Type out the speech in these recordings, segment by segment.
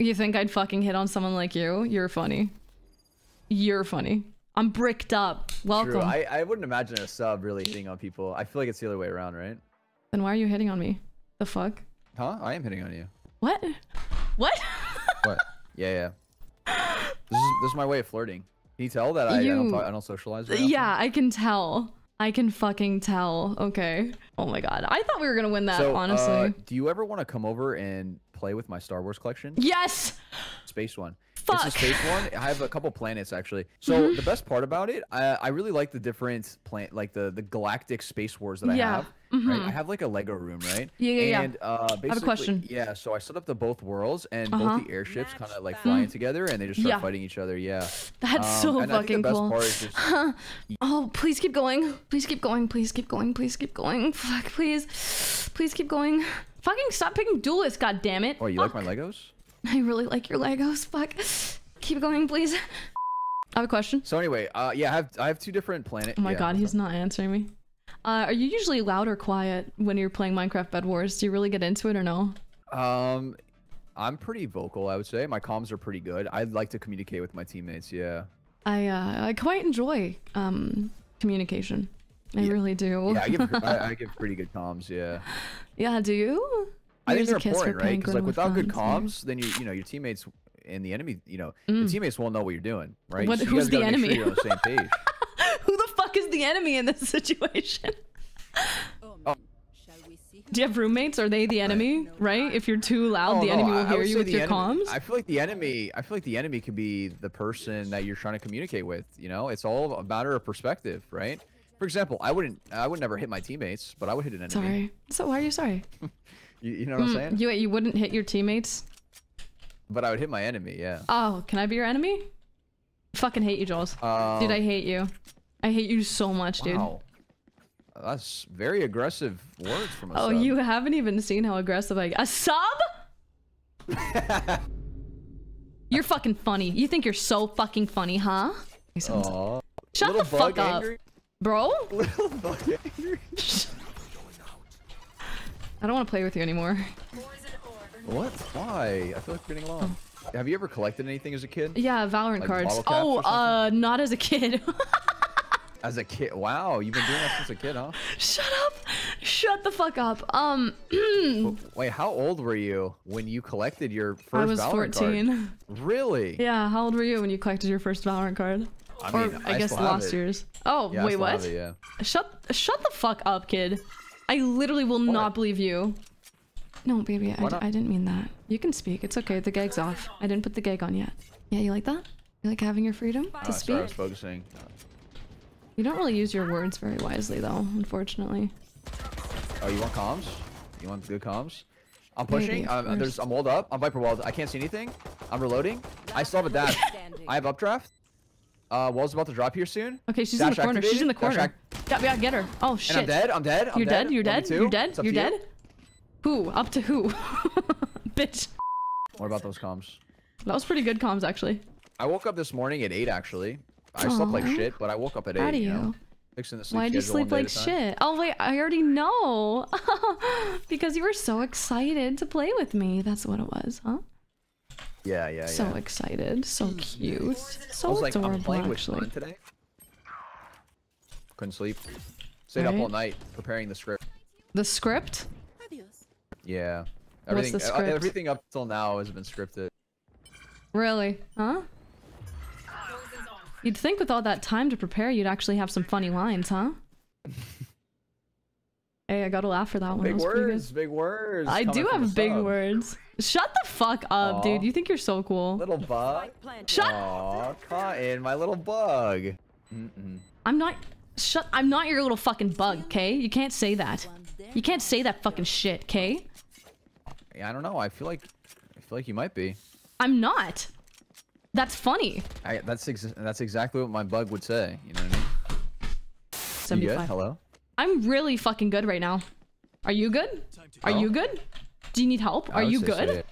You think I'd fucking hit on someone like you? You're funny. You're funny. I'm bricked up. Welcome. True. I, I wouldn't imagine a sub really hitting on people. I feel like it's the other way around, right? Then why are you hitting on me? The fuck? Huh? I am hitting on you. What? What? What? yeah, yeah. This is this is my way of flirting. Can you tell that I, I don't talk, I don't socialize? Yeah, I can tell. I can fucking tell. Okay. Oh my god. I thought we were gonna win that, So, honestly. uh, do you ever want to come over and play with my Star Wars collection? yes! Space one. Fuck. It's a space one. I have a couple planets actually. So the best part about it, I, I really like the different plant, like the the galactic space wars that I Yeah. have. Right? I have like a Lego room, right? Yeah, yeah, yeah. And uh, basically, question. Yeah. So I set up the both worlds, and Uh-huh. both the airships kind of like flying together, and they just start Yeah. fighting each other. Yeah. That's Um, so I fucking the best cool. part is just Oh, please keep going. Please keep going. Please keep going. Please keep going. Fuck, please. Please keep going. Fucking stop picking duelist, god damn it. Oh, you like my Legos? I really like your Legos. Fuck. Keep going, please. I have a question. So anyway, uh, yeah, I have I have two different planets. Oh my yeah, god, he's not answering me. Uh, are you usually loud or quiet when you're playing Minecraft Bed Wars? Do you really get into it or no? Um, I'm pretty vocal, I would say. My comms are pretty good. I like to communicate with my teammates. Yeah. I uh, I quite enjoy um communication. I Yeah. really do. Yeah, I give I, I give pretty good comms. Yeah. Yeah, do you? I think Here's they're important, right? Because like with without good comms, then you you know your teammates and the enemy, you know, the teammates won't know what you're doing, right? Mm. What- So who's the sure enemy? on the. Who the fuck is the enemy in this situation? Oh. Do you have roommates? Are they the enemy? Right? If you're too loud, Oh, the enemy I- will hear you with your enemy- comms. I feel like the enemy. I feel like the enemy could be the person that you're trying to communicate with. You know, it's all a matter of perspective, right? For example, I wouldn't. I would never hit my teammates, but I would hit an enemy. Sorry. So why are you sorry? You, you know what I'm saying? You you wouldn't hit your teammates? But I would hit my enemy. Yeah. Oh, can I be your enemy? Fucking hate you, Jules. Um, dude, I hate you. I hate you so much, dude. Wow. That's very aggressive words from a Oh, sub. you haven't even seen how aggressive I get. A sub? you're fucking funny. You think you're so fucking funny, huh? Shut the fuck up. angry? Bro? Little bug angry? I don't want to play with you anymore. What? Why? I feel like we're getting along. Have you ever collected anything as a kid? Yeah, Valorant Like cards. Oh, uh, not as a kid. As a kid? Wow, you've been doing that since a kid, huh? Shut up. Shut the fuck up. Um, Wait, how old were you when you collected your first Valorant card? I was Valorant 14. card? Really? Yeah, how old were you when you collected your first Valorant card? I or mean, I, I guess still have last it. year's. Oh, Yeah, wait, what? it, yeah. Shut shut the fuck up, kid. I literally will not believe you. No, baby, I, Why d- not? I didn't mean that. You can speak. It's okay. The gag's off. I didn't put the gag on yet. Yeah, you like that? You like having your freedom to Oh, speak? sorry, I was focusing. You don't really use your words very wisely, though, unfortunately. Oh, you want comms? You want good comms? I'm Maybe, pushing. of Um, there's. I'm walled up. I'm Viper walled. I can't see anything. I'm reloading. I still have a dash. I have updraft. Uh, wall's about to drop here soon. Okay, she's in the Dash corner. She's in the corner. Dash Yeah, yeah, get her. Oh shit. And I'm dead. I'm dead. I'm You're dead. dead. You're dead. You're dead. You're you. dead. Who? Up to who? Bitch. What about those comms? That was pretty good comms, actually. I woke up this morning at eight. Actually, I slept like shit, but I woke up at eight. You know, you. the sleep Why'd you sleep like at a time. shit? Oh wait, I already know. because you were so excited to play with me. That's what it was, huh? Yeah, yeah, yeah. So excited, so cute, I so was like, I'm adorable. playing with actually, today. Couldn't sleep. Stayed up all night preparing the script. the script. Yeah. What's Everything, the uh, script? everything up till now has been scripted. Really? Huh? You'd think with all that time to prepare, you'd actually have some funny lines, huh? Hey, I gotta laugh for that one. Big that was pretty good. words, big words. I do have big sub. words. Shut the fuck up, Aw. dude. You think you're so cool. Little bug. Shut Aw, Cotton, my little bug. Mm-mm. I'm not shut I'm not your little fucking bug, okay? You can't say that. You can't say that fucking shit, okay? Yeah, I don't know. I feel like, I feel like you might be. I'm not. That's funny. I, that's ex that's exactly what my bug would say. You know what I mean? You good? 75. Hello. I'm really fucking good right now. Are you good? Are you good? Do you need help? Are you so, good? yeah.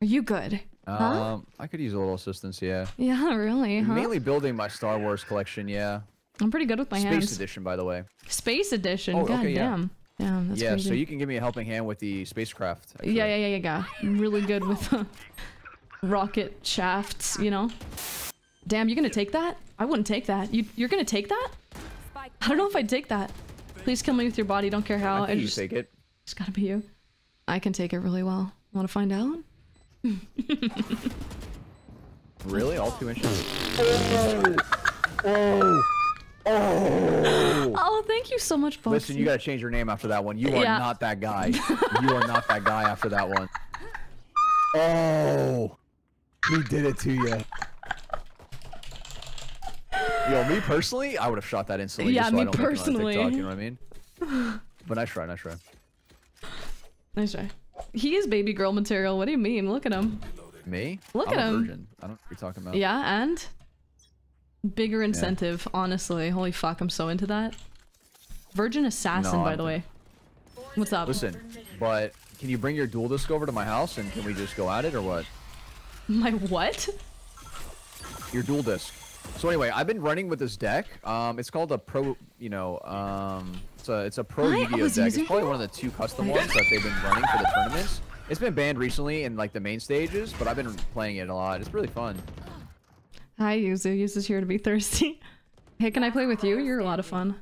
Are you good? Huh? Um, I could use a little assistance. Yeah. Yeah, really, huh? Mainly building my Star Wars collection. Yeah. I'm pretty good with my Space hands. Space edition, by the way. Space edition. Oh, God okay, yeah. damn. Damn, that's yeah. crazy. So you can give me a helping hand with the spacecraft. actually. Yeah, yeah, yeah, yeah, yeah. I'm really good with rocket shafts, you know? Damn, you're gonna take that? I wouldn't take that. You, you're gonna take that? I don't know if I'd take that. Please kill me with your body, don't care how. I think you just, take it. It's gotta be you. I can take it really well. Wanna find out? Really? All two inches? Oh, thank you so much, Boxy. Listen, you gotta change your name after that one. You are Yeah. not that guy. you are not that guy after that one. Oh, he did it to you. Yo, me personally, I would have shot that instantly. Yeah, so me I don't make it on personally. TikTok, you know what I mean? But nice try, nice try. Nice try. He is baby girl material. What do you mean? Look at him. Me? Look I'm at him. Virgin. I don't know what you're talking about. Yeah, and bigger incentive. Honestly, holy fuck, I'm so into that. Virgin assassin, No, by the way. What's up? Listen, but can you bring your duel disk over to my house and can we just go at it or what? My what? Your duel disk. So anyway, I've been running with this deck. Um, it's called a pro. You know, um, it's a it's a pro Yu-Gi-Oh deck. It's probably one of the two custom ones that they've been running for the tournaments. It's been banned recently in like the main stages, but I've been playing it a lot. It's really fun. Hi, Yuzu. Yuzu's here to be thirsty. Hey, can I play with you? You're a lot of fun.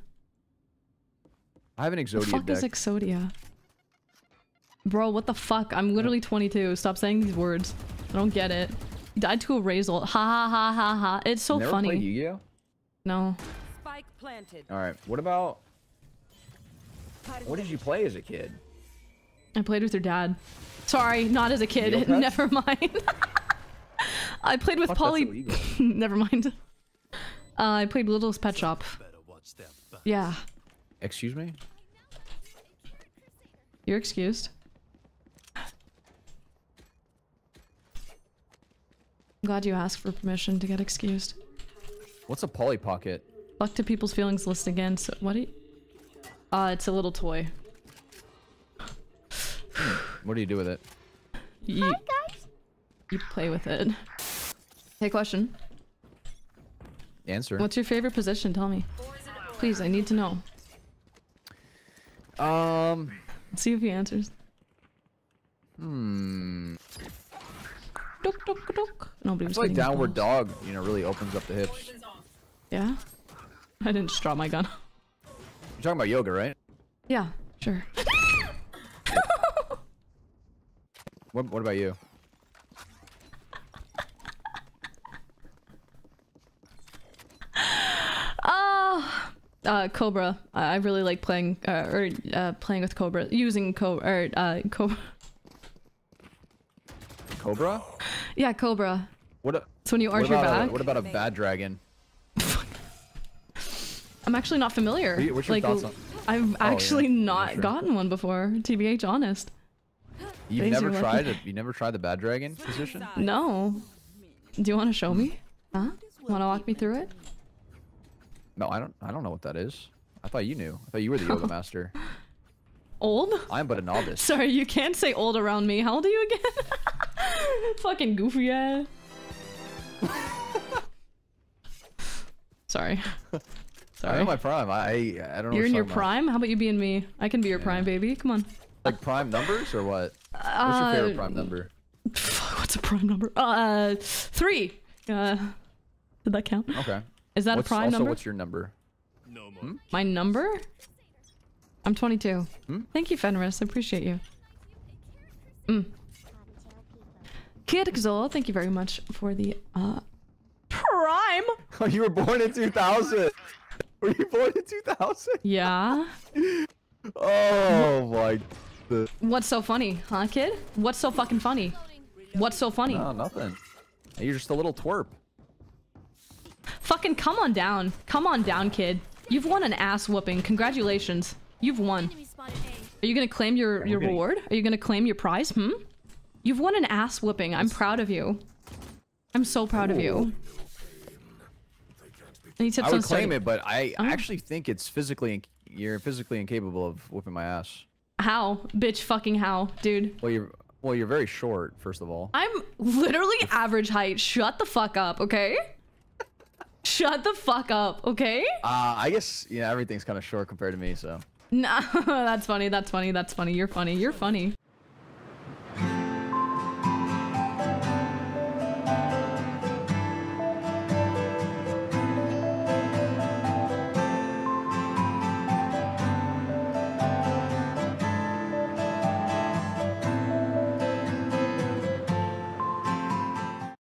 I have an Exodia The fuck deck. is Exodia? Bro, what the fuck? I'm literally 22. Stop saying these words. I don't get it. Died to a Razel. Ha ha ha ha ha. It's so Never funny. played Yu-Gi-Oh. No. Spike planted. All right. What about what did you play as a kid? I played with your dad. Sorry, not as a kid. Never mind. I played with Fuck, Polly. Never mind. Uh, I played Littlest Pet Shop. Yeah, Excuse me. you're excused. I'm glad you asked for permission to get excused. What's a Polly Pocket? Fuck to people's feelings list again. So what? Do you... Uh, it's a little toy. What do you do with it? You, you play with it. Hey, question. Answer. What's your favorite position? Tell me. Please, I need to know. Um. Let's see if he answers. Hmm. Duk. Nobody was like downward dog, you know, really opens up the hips. Yeah? I didn't just drop my gun. You're talking about yoga, right? Yeah, sure. What, what about you? Oh, uh, Cobra. I I really like playing, uh, or uh, playing with Cobra, using Cobra, or uh, Cobra. Cobra? Yeah, Cobra. What, a, It's when you what arch your about back. A, what about a bad dragon? I'm actually not familiar. What you- what's your like, thoughts on- I've oh, actually yeah, not sure. gotten one before. TBH, honest. You've Days never tried lucky. it. You never tried the bad dragon position? No. Do you want to show me? Huh? Want to walk me through it? No, I don't. I don't know what that is. I thought you knew. I thought you were the yoga master. Old? I'm but a novice. Sorry, you can't say old around me. How old are you again? Fucking goofy ass. Sorry. Sorry. I'm know my prime. I I don't know. You're what in your you're about. prime? How about you being me? I can be your prime, baby. Come on. Like prime numbers or what? What's your Uh, favorite prime number? Fuck, what's a prime number? Uh, three. Uh, did that count? Okay. Is that what's, a prime also, number? what's your number? My number? I'm 22. Hmm? Thank you, Fenris. I appreciate you. Mm. Kid Exol, thank you very much for the uh prime. Oh, you were born in 2000. Were you born in 2000? Yeah. Oh my. What's so funny, huh, kid? What's so fucking funny? What's so funny? no, nothing. You're just a little twerp. Fucking come on down. Come on down, kid. You've won an ass whooping. Congratulations. You've won. Are you gonna claim your, your reward? Are you gonna claim your prize? Hmm? You've won an ass whooping. I'm proud of you. I'm so proud of you. Any tips I would claim it, but I Oh. actually think it's physically. You're physically incapable of whooping my ass. How? Bitch fucking how, dude. Well, you're well, you're very short. First of all. I'm literally average height. Shut the fuck up, okay? Shut the fuck up, okay? Uh, I guess yeah, everything's kind of short compared to me. So Nah, that's funny. That's funny. That's funny. You're funny. You're funny.